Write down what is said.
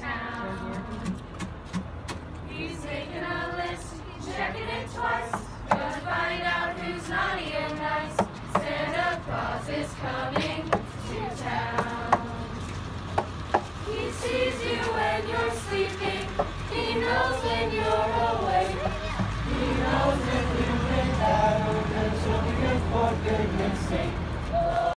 town. He's making a list, checking it twice. Gonna find out who's naughty and nice. Santa Claus is coming to town. He sees you when you're sleeping. He knows when you're awake. He knows if you've been bad or good, so you're for good mistake.